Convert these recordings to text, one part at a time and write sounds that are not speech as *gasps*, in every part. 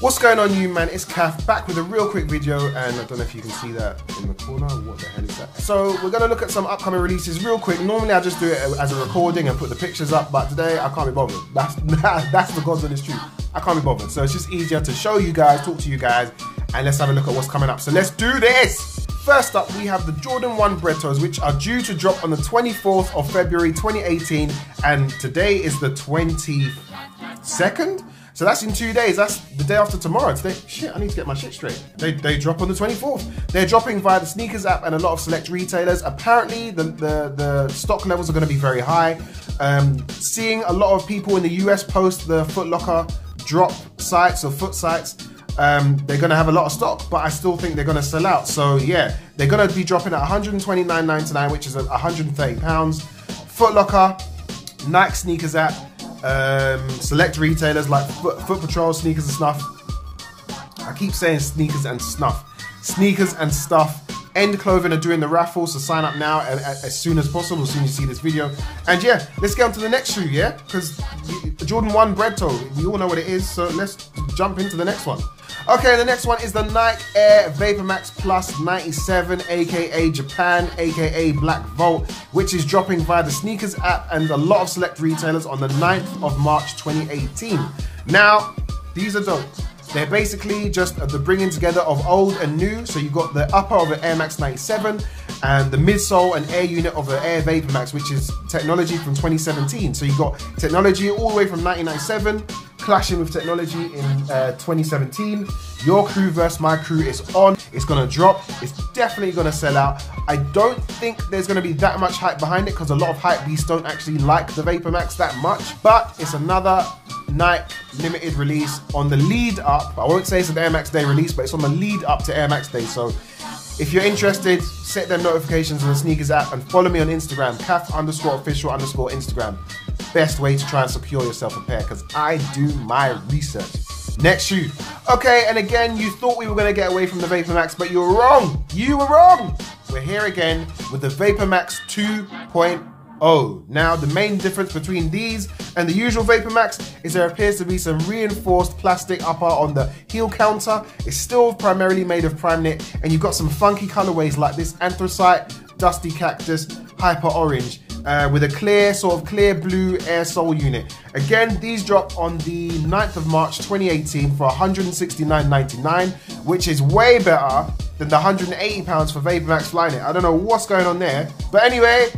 What's going on, you man? It's Kaff back with a real quick video, and I don't know if you can see that in the corner. What the hell is that? So we're gonna look at some upcoming releases real quick. Normally I just do it as a recording and put the pictures up, but today I can't be bothered. *laughs* That's that's the God's honest truth. I can't be bothered. So it's just easier to show you guys, talk to you guys, and let's have a look at what's coming up. So let's do this. First up, we have the Jordan 1 Bred Toes, which are due to drop on the 24th of February 2018, and today is the 22nd. So that's in two days. That's the day after tomorrow. Today, shit, I need to get my shit straight. They, they drop on the 24th. They're dropping via the sneakers app and a lot of select retailers. Apparently, the, the, the stock levels are going to be very high. Um, seeing a lot of people in the US post the Foot Locker drop sites or foot sites. Um, they're going to have a lot of stock, but I still think they're going to sell out. So yeah, they're going to be dropping at 129.99, which is 130 pounds. Footlocker, Nike sneakers app, um, select retailers like Foot, Foot Patrol, Sneakers and Snuff. I keep saying sneakers and snuff. Sneakers and stuff. End Clothing are doing the raffle, so sign up now as, as soon as possible, as soon as you see this video. And yeah, let's get on to the next shoe, yeah? Because Jordan 1 Bred Toe, we all know what it is, so let's jump into the next one. Okay, the next one is the Nike Air VaporMax Plus 97, aka Japan, aka Black Volt, which is dropping via the sneakers app and a lot of select retailers on the 9th of March 2018. Now, these are dope. They're basically just uh, the bringing together of old and new. So you've got the upper of the Air Max 97 and the midsole and air unit of the Air Vapor Max, which is technology from 2017. So you've got technology all the way from 1997 clashing with technology in uh, 2017. Your crew versus my crew is on. It's gonna drop. It's definitely gonna sell out. I don't think there's gonna be that much hype behind it because a lot of hype beasts don't actually like the Vapor Max that much. But it's another Nike limited release on the lead up. I won't say it's an Air Max Day release, but it's on the lead up to Air Max Day. So if you're interested, set them notifications on the sneakers app and follow me on Instagram, Kaff underscore official underscore Instagram. Best way to try and secure yourself a pair because I do my research. Next shoe. Okay, and again, you thought we were going to get away from the Vapor Max, but you were wrong. You were wrong. We're here again with the Vapor Max 2.0. Oh, now the main difference between these and the usual Vapor Max is there appears to be some reinforced plastic upper on the heel counter. It's still primarily made of prime knit and you've got some funky colorways like this anthracite, dusty cactus, hyper orange. Uh, with a clear, sort of clear blue air sole unit. Again, these drop on the 9th of March 2018 for 169.99, which is way better than the 180 pounds for VaporMax Flyknit. I don't know what's going on there, but anyway,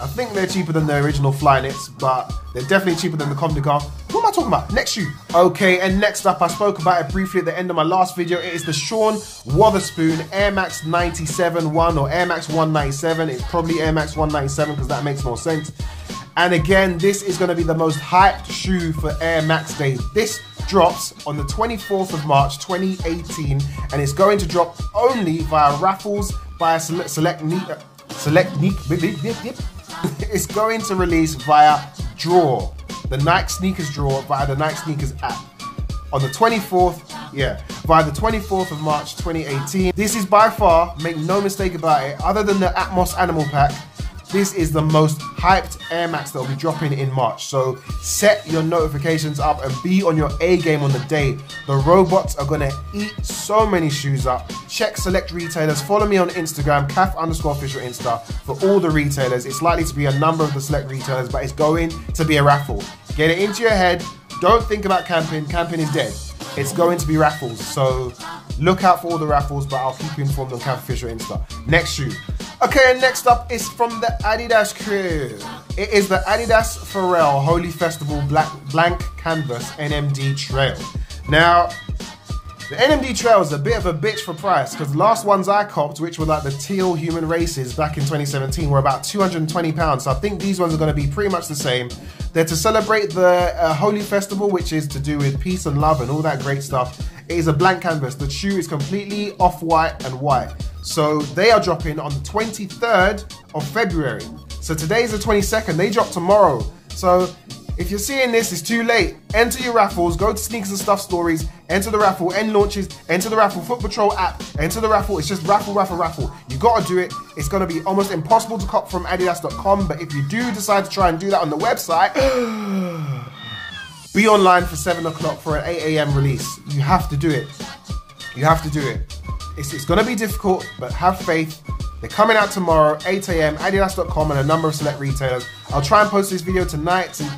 I think they're cheaper than the original Flyknits, but they're definitely cheaper than the Comdicar. I talking about? Next shoe. Okay, and next up, I spoke about it briefly at the end of my last video. It is the Sean Wotherspoon Air Max 97 1 or Air Max 197. It's probably Air Max 197 because that makes more sense. And again, this is going to be the most hyped shoe for Air Max Day. This drops on the 24th of March 2018 and it's going to drop only via raffles by select, select, select, *laughs* select it's going to release via Draw, the Nike Sneakers Draw via the Nike Sneakers app on the 24th, yeah, via the 24th of March 2018. This is by far, make no mistake about it, other than the Atmos Animal Pack, this is the most hyped Air Max that will be dropping in March. So set your notifications up and be on your A game on the day. The robots are gonna eat so many shoes up. Check select retailers. Follow me on Instagram, Kaff underscore official Insta for all the retailers. It's likely to be a number of the select retailers, but it's going to be a raffle. Get it into your head. Don't think about camping. Camping is dead. It's going to be raffles. So look out for all the raffles, but I'll keep you informed on Kaff official Insta. Next shoe. Okay, next up is from the Adidas crew. It is the Adidas Pharrell Holi Festival Black Blank Canvas NMD Trail. Now, the NMD Trail is a bit of a bitch for price because the last ones I copped, which were like the teal human races back in 2017, were about 220 pounds. So I think these ones are going to be pretty much the same. They're to celebrate the uh, Holi Festival, which is to do with peace and love and all that great stuff. It is a blank canvas. The shoe is completely off white and white. So they are dropping on the 23rd of February. So today's the 22nd. They drop tomorrow. So if you're seeing this, it's too late. Enter your raffles, go to Sneakers and Stuff Stories, enter the raffle, end launches, enter the raffle, Foot Patrol app, enter the raffle. It's just raffle, raffle, raffle. You gotta do it. It's gonna be almost impossible to cop from adidas.com, but if you do decide to try and do that on the website, *gasps* be online for 7 o'clock for an 8 a.m. release. You have to do it. You have to do it. It's, it's going to be difficult, but have faith. They're coming out tomorrow, 8 a.m. Adidas.com and a number of select retailers. I'll try and post this video tonight, and,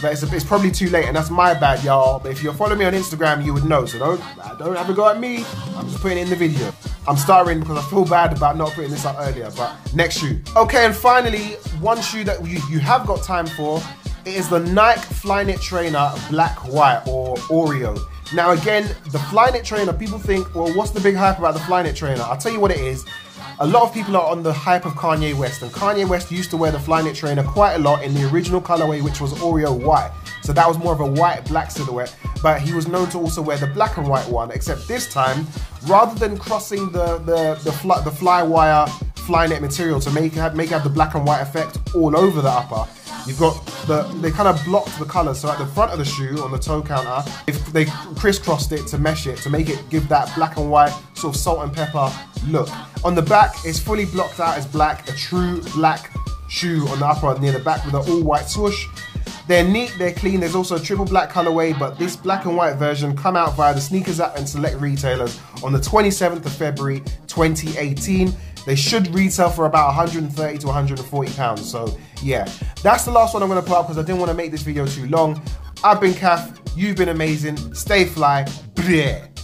but it's, it's probably too late, and that's my bad, y'all. But if you're following me on Instagram, you would know. So don't uh, don't have a go at me. I'm just putting in the video. I'm starring because I feel bad about not putting this up earlier. But next shoe. Okay, and finally, one shoe that you, you have got time for. It is the Nike Flyknit Trainer Black White or Oreo. Now again, the Flyknit Trainer, people think, well, what's the big hype about the Flyknit Trainer? I'll tell you what it is a lot of people are on the hype of Kanye West, and Kanye West used to wear the Flyknit trainer quite a lot in the original colorway, which was Oreo white. So that was more of a white black silhouette, but he was known to also wear the black and white one. Except this time, rather than crossing the the the, fly, the fly wire Flyknit material to make make it have the black and white effect all over the upper, You've got the, they kind of blocked the color. So at the front of the shoe on the toe counter, if they crisscrossed it to mesh it, to make it give that black and white sort of salt and pepper look. On the back, it's fully blocked out as black, a true black shoe on the upper near the back with an all white swoosh. They're neat, they're clean. There's also a triple black colorway, but this black and white version come out via the sneakers app and select retailers on the 27th of February 2018. They should retail for about 130 to 140 pounds. So yeah, that's the last one I'm gonna put up because I didn't want to make this video too long. I've been Kaff, you've been amazing. Stay fly. Bleh.